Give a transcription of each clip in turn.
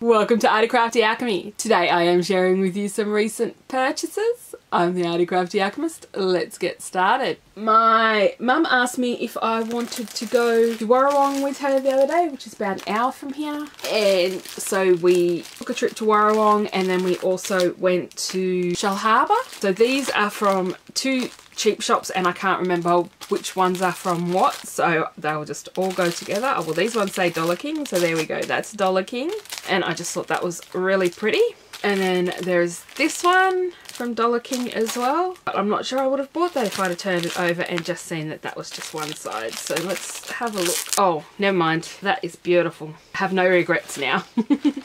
Welcome to Arty Crafty Alchemy. Today I am sharing with you some recent purchases. I'm the Arty Crafty Alchemist. Let's get started. My mum asked me if I wanted to go to Warrawong with her the other day, which is about an hour from here. And so we took a trip to Warrawong and then we also went to Shellharbour. So these are from two cheap shops and I can't remember which ones are from what so they'll just all go together. Oh, well these ones say Dollar King so there we go that's Dollar King and I just thought that was really pretty. And then there's this one from Dollar King as well. But I'm not sure I would have bought that if I'd have turned it over and just seen that that was just one side. So let's have a look. Oh, never mind. That is beautiful. Have no regrets now.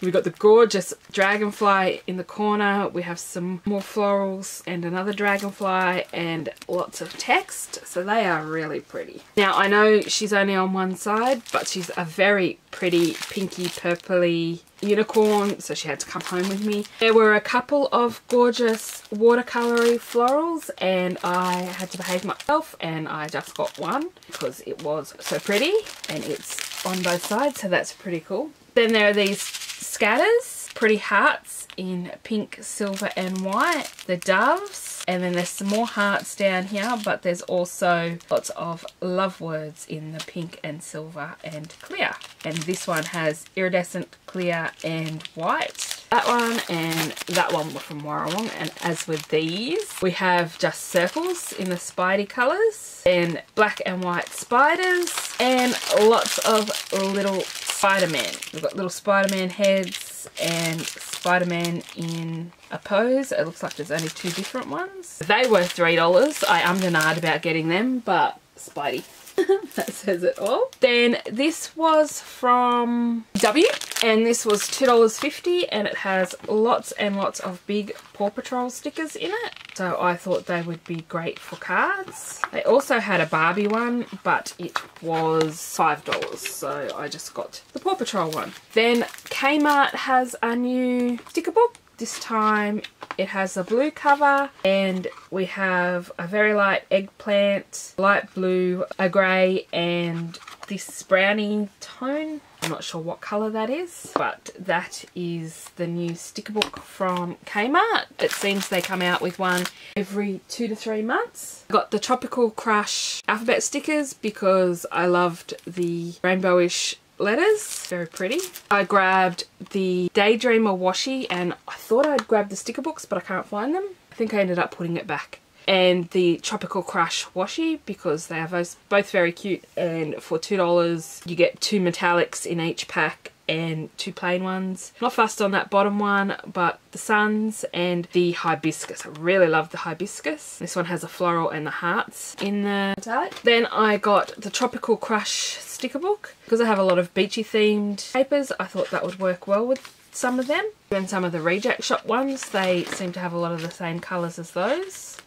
We've got the gorgeous dragonfly in the corner. We have some more florals and another dragonfly and lots of text. So they are really pretty. Now I know she's only on one side, but she's a very pretty pinky purpley unicorn so she had to come home with me. There were a couple of gorgeous watercolory florals and I had to behave myself and I just got one because it was so pretty and it's on both sides so that's pretty cool. Then there are these scatters, pretty hearts in pink, silver and white. The doves and then there's some more hearts down here but there's also lots of love words in the pink and silver and clear. And this one has iridescent, clear and white. That one and that one were from Warrawong and as with these we have just circles in the spidey colours and black and white spiders and lots of little Spider-Man. We've got little Spider-Man heads and Spider-Man in a pose. It looks like there's only two different ones. They were $3. I am denied about getting them, but Spidey. that says it all. Then this was from W and this was $2.50 and it has lots and lots of big Paw Patrol stickers in it. So I thought they would be great for cards. They also had a Barbie one but it was $5 so I just got the Paw Patrol one. Then Kmart has a new sticker book this time it has a blue cover and we have a very light eggplant, light blue, a grey and this brownie tone. I'm not sure what colour that is, but that is the new sticker book from Kmart. It seems they come out with one every two to three months. I got the Tropical Crush alphabet stickers because I loved the rainbowish letters. Very pretty. I grabbed the Daydreamer washi and I thought I'd grab the sticker books but I can't find them. I think I ended up putting it back. And the Tropical Crush washi because they are both, very cute and for $2 you get two metallics in each pack and two plain ones. Not fussed on that bottom one, but the suns and the hibiscus. I really love the hibiscus. This one has a floral and the hearts in the metallic. Then I got the Tropical Crush sticker book. Because I have a lot of beachy themed papers, I thought that would work well with some of them. And some of the reject shop ones, they seem to have a lot of the same colours as those.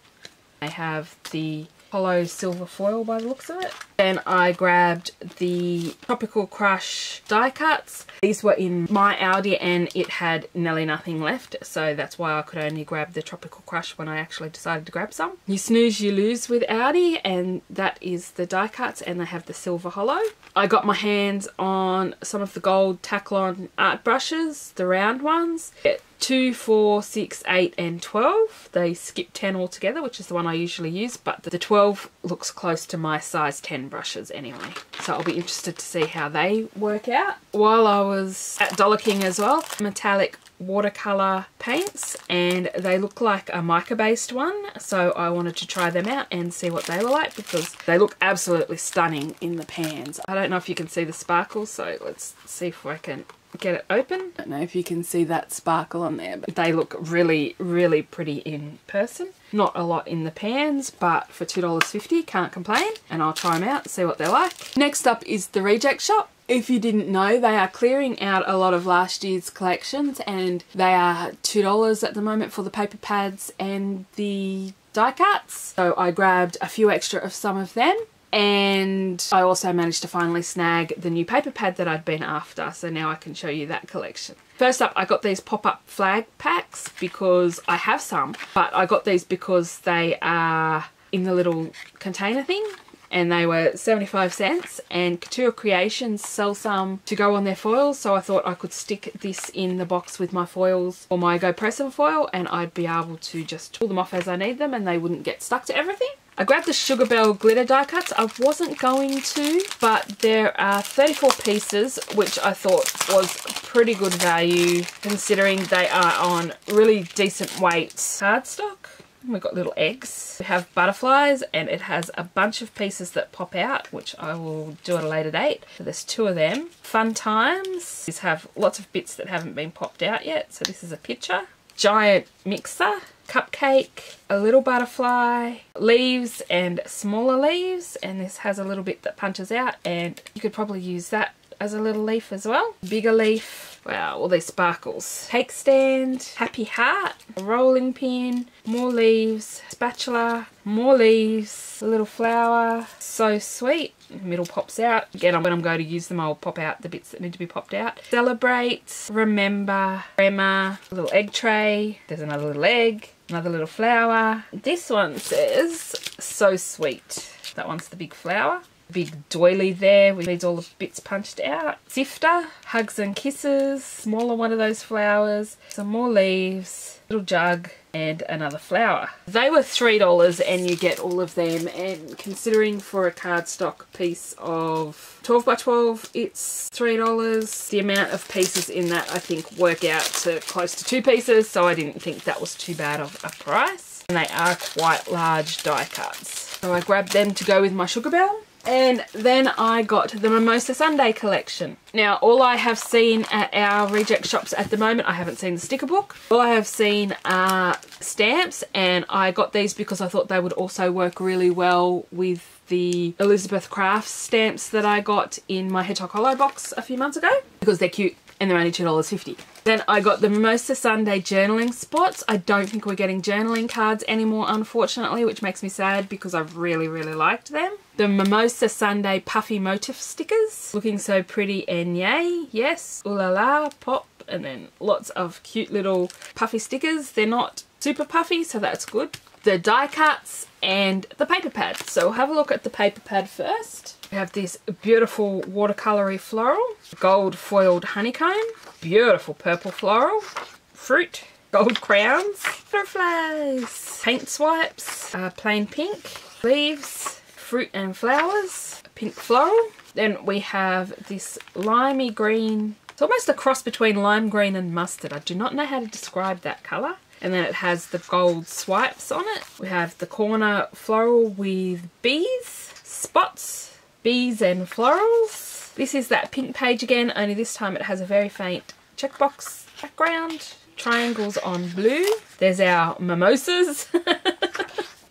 They have the holo silver foil by the looks of it. Then I grabbed the Tropical Crush die cuts. These were in my Aldi and it had nearly nothing left so that's why I could only grab the Tropical Crush when I actually decided to grab some. You snooze you lose with Aldi and that is the die cuts and they have the silver holo. I got my hands on some of the gold Taklon art brushes, the round ones. It 2, 4, 6, 8 and 12. They skip 10 altogether, which is the one I usually use, but the 12 looks close to my size 10 brushes anyway. So I'll be interested to see how they work out. While I was at Dollar King as well, metallic watercolor paints and they look like a mica based one so I wanted to try them out and see what they were like because they look absolutely stunning in the pans. I don't know if you can see the sparkles so let's see if I can get it open. I don't know if you can see that sparkle on there, but they look really, really pretty in person. Not a lot in the pans, but for $2.50, can't complain. And I'll try them out, see what they're like. Next up is the Reject Shop. If you didn't know, they are clearing out a lot of last year's collections and they are $2 at the moment for the paper pads and the die cuts. So I grabbed a few extra of some of them and I also managed to finally snag the new paper pad that I'd been after so now I can show you that collection. First up I got these pop-up flag packs because I have some but I got these because they are in the little container thing and they were 75 cents and Couture Creations sell some to go on their foils so I thought I could stick this in the box with my foils or my Go Presser foil and I'd be able to just pull them off as I need them and they wouldn't get stuck to everything. I grabbed the Sugar Belle glitter die cuts. I wasn't going to, but there are 34 pieces, which I thought was pretty good value considering they are on really decent weight cardstock. We've got little eggs. We have butterflies and it has a bunch of pieces that pop out, which I will do at a later date. So there's two of them. Fun Times. These have lots of bits that haven't been popped out yet. So this is a picture. Giant mixer cupcake, a little butterfly, leaves and smaller leaves and this has a little bit that punches out and you could probably use that as a little leaf as well. Bigger leaf. Wow, all these sparkles. Cake stand, happy heart, a rolling pin, more leaves, spatula, more leaves, a little flower. So sweet. Middle pops out. Again, when I'm going to use them, I'll pop out the bits that need to be popped out. Celebrate, remember, Rema, a little egg tray. There's another little egg, another little flower. This one says, so sweet. That one's the big flower big doily there which needs all the bits punched out. Sifter, hugs and kisses, smaller one of those flowers, some more leaves, little jug and another flower. They were $3 and you get all of them and considering for a cardstock piece of 12 by 12 it's $3. The amount of pieces in that I think work out to close to two pieces so I didn't think that was too bad of a price. And they are quite large die cuts. So I grabbed them to go with my Sugar Belle. And then I got the Mimosa Sunday collection. Now, all I have seen at our reject shops at the moment, I haven't seen the sticker book. All I have seen are stamps, and I got these because I thought they would also work really well with the Elizabeth Crafts stamps that I got in my Hedgehog Hollow box a few months ago because they're cute and they're only $2.50. Then I got the Mimosa Sunday journaling spots. I don't think we're getting journaling cards anymore, unfortunately, which makes me sad because I really, really liked them. The Mimosa Sunday puffy motif stickers. Looking so pretty and yay. Yes. Ooh la la. Pop. And then lots of cute little puffy stickers. They're not super puffy, so that's good. The die cuts and the paper pad. So we'll have a look at the paper pad first. We have this beautiful watercolory floral, gold foiled honeycomb, beautiful purple floral, fruit, gold crowns, butterflies, paint swipes, uh, plain pink, leaves, fruit and flowers, pink floral. Then we have this limey green, it's almost a cross between lime green and mustard. I do not know how to describe that colour. And then it has the gold swipes on it. We have the corner floral with bees, spots, bees and florals. This is that pink page again, only this time it has a very faint checkbox background. Triangles on blue. There's our mimosas.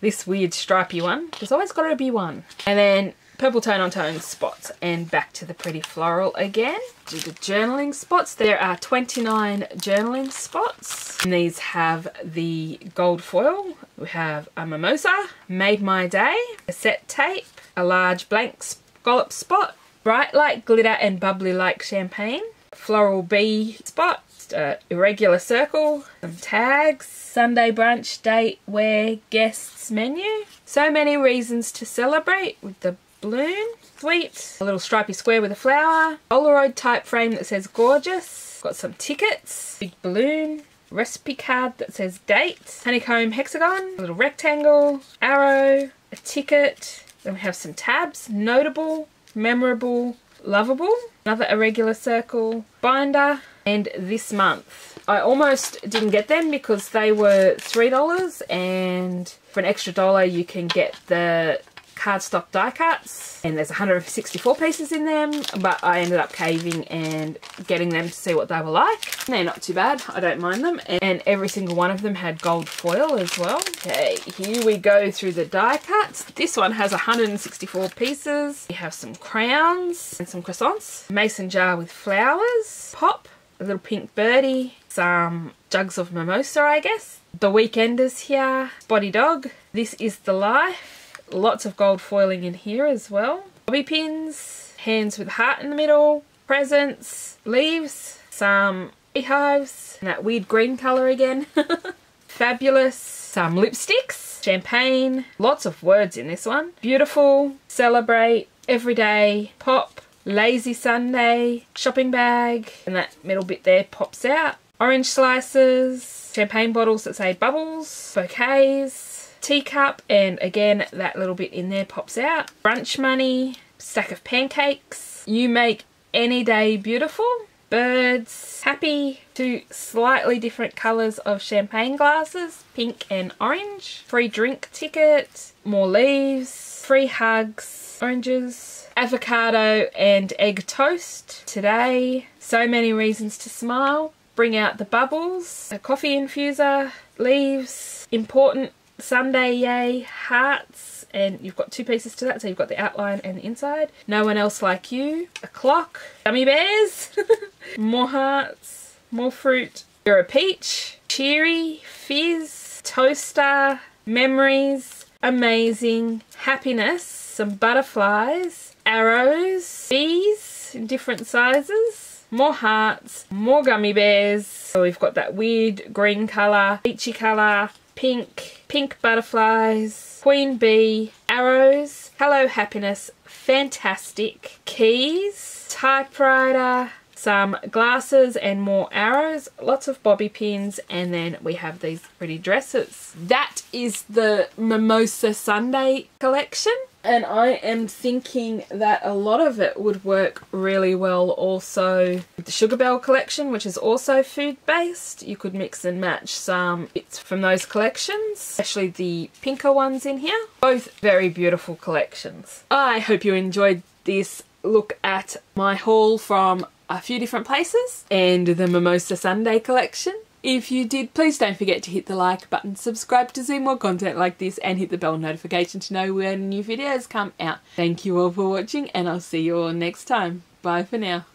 this weird stripy one. There's always got to be one. And then purple tone on tone spots and back to the pretty floral again. Do the journaling spots. There are 29 journaling spots. And these have the gold foil. We have a mimosa, made my day, a set tape, a large blank scallop spot, bright like glitter and bubbly like champagne, floral bee spot, uh, irregular circle, some tags, Sunday brunch, date, wear, guests menu. So many reasons to celebrate with the balloon, sweet, a little stripy square with a flower, Polaroid type frame that says gorgeous, got some tickets, big balloon, recipe card that says date, honeycomb hexagon, a little rectangle, arrow, a ticket, then we have some tabs, notable, memorable, lovable, another irregular circle, binder, and this month. I almost didn't get them because they were $3 and for an extra dollar you can get the cardstock die cuts and there's 164 pieces in them but I ended up caving and getting them to see what they were like. They're not too bad, I don't mind them and every single one of them had gold foil as well. Okay, here we go through the die cuts. This one has 164 pieces. We have some crowns and some croissants. Mason jar with flowers. Pop, a little pink birdie, some jugs of mimosa I guess. The Weekenders here, Spotty Dog. This is the life Lots of gold foiling in here as well. Bobby pins, hands with heart in the middle, presents, leaves, some beehives, that weird green colour again. Fabulous. Some lipsticks, champagne, lots of words in this one. Beautiful, celebrate, everyday, pop, lazy Sunday, shopping bag, and that middle bit there pops out. Orange slices, champagne bottles that say bubbles, bouquets, teacup, and again that little bit in there pops out. Brunch money, stack of pancakes. You make any day beautiful. Birds, happy, two slightly different colours of champagne glasses, pink and orange. Free drink ticket, more leaves, free hugs, oranges, avocado and egg toast today. So many reasons to smile. Bring out the bubbles, a coffee infuser, leaves, important Sunday yay, hearts, and you've got two pieces to that. So you've got the outline and the inside. No one else like you. A clock gummy bears more hearts more fruit. You're a peach cheery fizz toaster memories amazing happiness some butterflies arrows bees in different sizes more hearts more gummy bears. So we've got that weird green colour peachy colour pink pink butterflies Queen Bee, arrows, hello happiness, fantastic, keys, typewriter, some glasses and more arrows, lots of bobby pins, and then we have these pretty dresses. That is the Mimosa Sunday collection and I am thinking that a lot of it would work really well also the Sugar Belle collection which is also food based. You could mix and match some bits from those collections, especially the pinker ones in here. Both very beautiful collections. I hope you enjoyed this look at my haul from a few different places and the Mimosa Sunday collection. If you did, please don't forget to hit the like button, subscribe to see more content like this, and hit the bell notification to know when new videos come out. Thank you all for watching, and I'll see you all next time. Bye for now.